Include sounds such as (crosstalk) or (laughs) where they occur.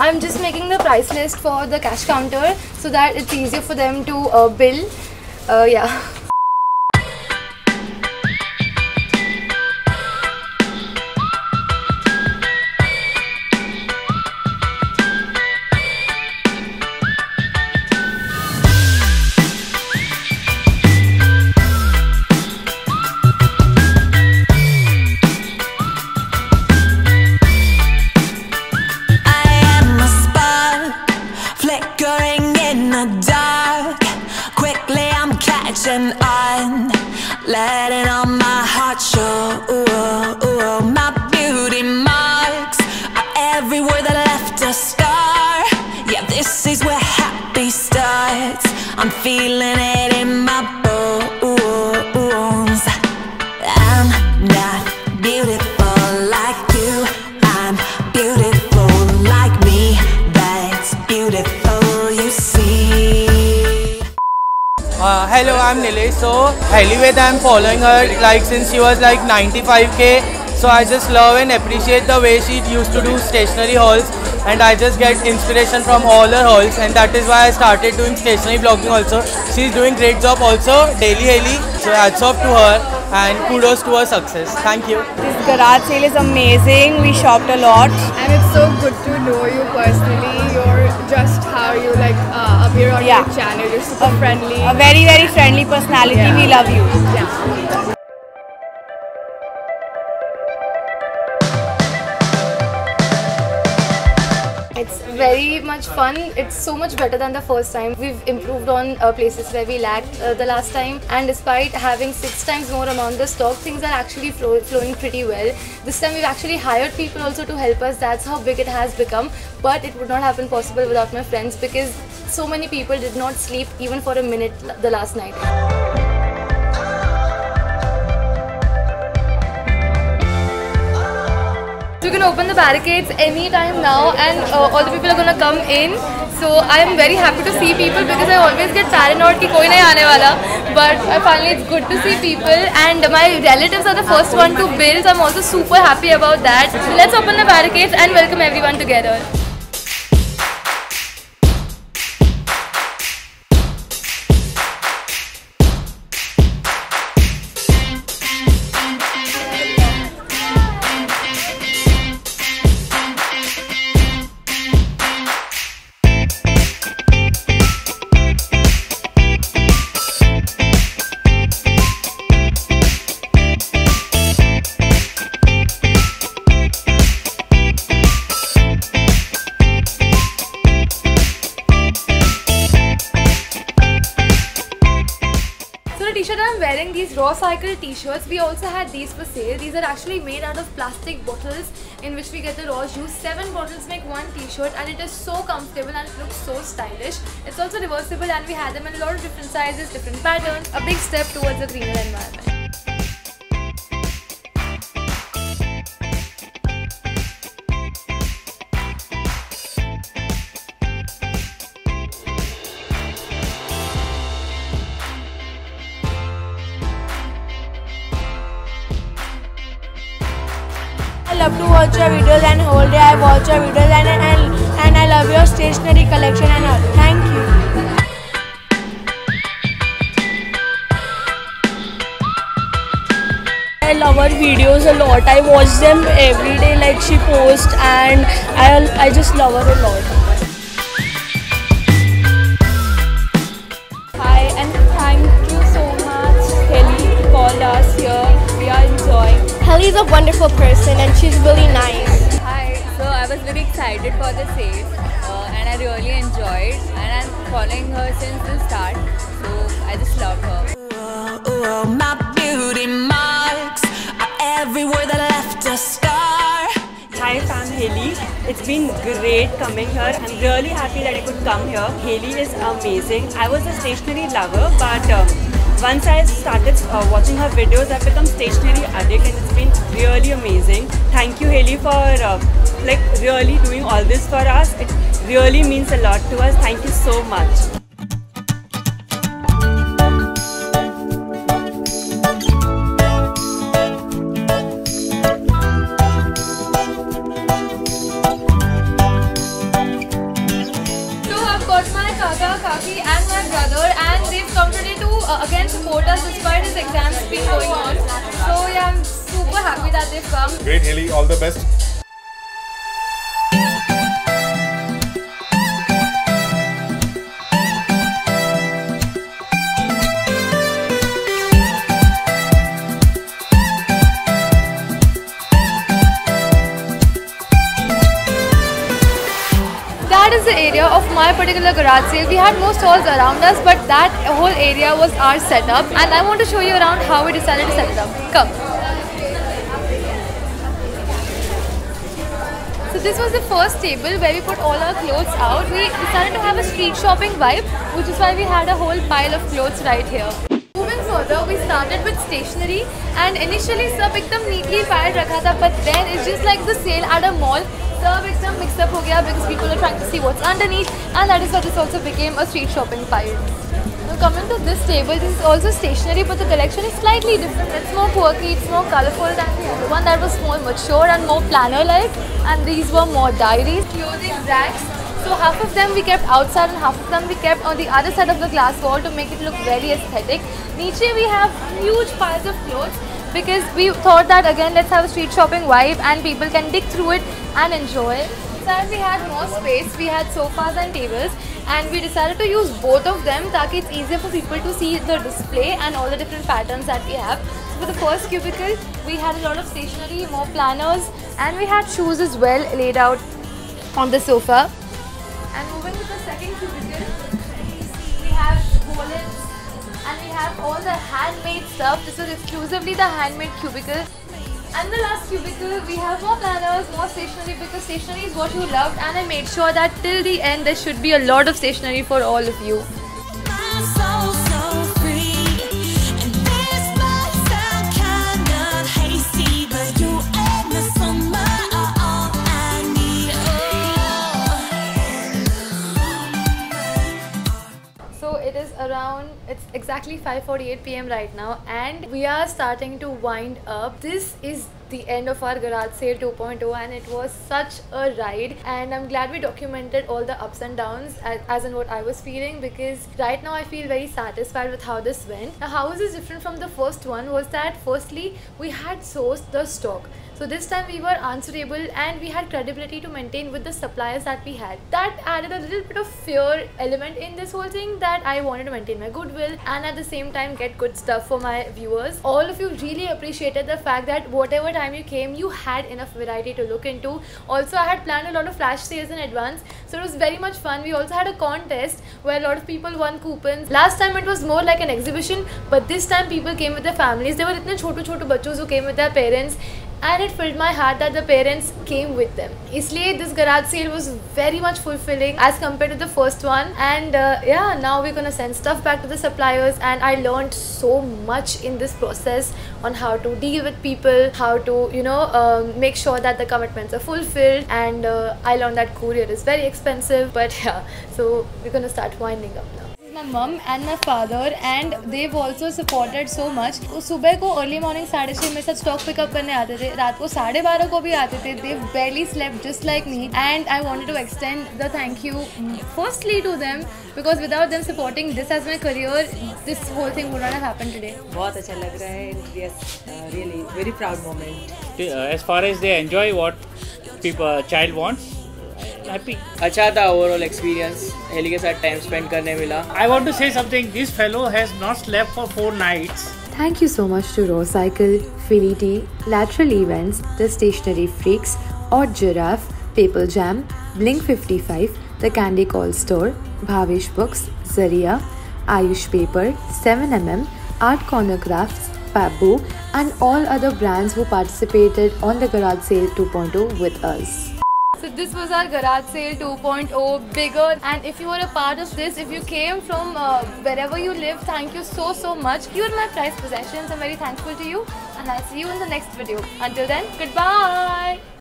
I'm just making the price list for the cash counter so that it's easier for them to uh, bill. Uh, yeah. Flickering in the dark. Quickly I'm catching on, letting all my heart show. My beauty marks are everywhere that left a scar. Yeah, this is where happy starts. I'm feeling it in my bones. Hello, I'm Nilesh. So, Heli Ved, I'm following her like since she was like 95k. So I just love and appreciate the way she used to do stationery hauls, and I just get inspiration from all her hauls, and that is why I started doing stationery blogging also. She's doing great job also, Daily Heli. So hats off to her, and kudos to her success. Thank you. This garage sale is amazing. We shopped a lot. and it's so good to know you personally. You're just how you like on Yeah. your channel. You're super friendly. A very, very friendly personality. Yeah. We love you. yeah. It's very much fun. It's so much better than the first time. We've improved on uh, places where we lacked uh, the last time, and despite having six times more amount of stock, things are actually flow- flowing pretty well. This time we've actually hired people also to help us. That's how big it has become. But it would not have been possible without my friends because so many people did not sleep even for a minute the last night. You can open the barricades anytime now and uh, all the people are going to come in. So I am very happy to see people because I always get paranoid that no one is wala. But uh, finally it's good to see people and my relatives are the first one to build. So I'm also super happy about that. Let's open the barricades and welcome everyone together. These Rawcycle t-shirts. We also had these for sale. These are actually made out of plastic bottles in which we get the raw juice. Seven bottles make one t-shirt and it is so comfortable and it looks so stylish. It's also reversible and we had them in a lot of different sizes, different patterns. A big step towards a greener environment. Love to watch your videos and whole day I watch your videos and, and, and I love your stationery collection and all. Thank you. I love her videos a lot. I watch them every day like she posts and I, I just love her a lot. Heli's a wonderful person and she's really nice. Hi, so I was very excited for the sale uh, and I really enjoyed and I'm following her since the start so I just love her. Oh, my beauty marks are everywhere that left a scar. Hi Fan Heli. It's been great coming here. I'm really happy that I could come here. Heli is amazing. I was a stationery lover, but um, once I started uh, watching her videos, I've become stationery addict, and it's been really amazing. Thank you, Heli, for uh, like really doing all this for us. It really means a lot to us. Thank you so much. They've come. Great, Heli. All the best. That is the area of my particular garage sale. We had more stalls around us, but that whole area was our setup. And I want to show you around how we decided to set it up. Come. So this was the first table where we put all our clothes out. We decided to have a street shopping vibe, which is why we had a whole pile of clothes right here. Moving further, we started with stationery and initially sab them neatly piled. rakha tha, but then it's just like the sale at a mall सर्व एकदम mix up हो गया because people are trying to see what's underneath and that is what is also became a street shopping Now coming to this table, this is also stationery, but the collection is slightly different. It's more quirky, it's more colourful than the other one that was more mature and more planner-like and these were more diaries, clothing racks. So half of them we kept outside and half of them we kept on the other side of the glass wall to make it look very aesthetic. Niche we have huge piles of clothes because we thought that again let's have a street shopping vibe and people can dig through it and enjoy. So as we had more space, we had sofas and tables and we decided to use both of them ताकि it's easier for people to see the display and all the different patterns that we have. So for the first cubicle, we had a lot of stationery, more planners and we had shoes as well laid out on the sofa. And moving to the second cubicle, we have wallets and we have all the handmade stuff. This was exclusively the handmade cubicle. And the last cubicle, we have more planners, more stationery because stationery is what you loved and I made sure that till the end there should be a lot of stationery for all of you. It is around it's exactly 5:48 p.m. right now and we are starting to wind up. This is the end of our garage sale 2.0 and it was such a ride and I'm glad we documented all the ups and downs as, as in what I was feeling because right now I feel very satisfied with how this went. Now how is this different from the first one was that firstly we had sourced the stock so this time we were answerable and we had credibility to maintain with the suppliers that we had. That added a little bit of fear element in this whole thing that I wanted to maintain my goodwill and at the same time get good stuff for my viewers. All of you really appreciated the fact that whatever time you came you had enough variety to look into. Also I had planned a lot of flash sales in advance so it was very much fun. We also had a contest where a lot of people won coupons. Last time it was more like an exhibition but this time people came with their families. There were itne chotu chotu bachos who came with their parents and it filled my heart that the parents came with them. Isliye this garage sale was very much fulfilling as compared to the first one and uh, yeah now we're gonna send stuff back to the suppliers and I learned so much in this process on how to deal with people, how to you know um, make sure that the commitments are fulfilled and uh, I learned that courier is very expensive but (laughs) yeah so we're gonna start winding up now. My mum and my father and they've also supported so much सुबह को early morning साढ़े छः मेरे साथ stock pickup करने आते थे रात को साढ़े बारह को भी आते थे दे barely slept just like me and I wanted to extend the thank you firstly to them because without them supporting this as my career this whole thing would not have happened today बहुत अच्छा लग रहा है yes uh, really very proud moment uh, as far as they enjoy what people child wants happy अच्छा था overall experience heli के साथ time spend करने मिला। I want to say something this fellow has not slept for four nights thank you so much to row cycle फिलिटी lateral events the stationery freaks और giraffe people jam blink 55 the candy call store Bhavesh books ज़रिया Ayush paper 7 art corner crafts Babu and all other brands who participated on the garage sale 2.0 with us. So this was our garage sale 2.0 bigger and if you were a part of this, if you came from uh, wherever you live, thank you so so much. You are my prized possessions. I'm very thankful to you and I'll see you in the next video. Until then, goodbye.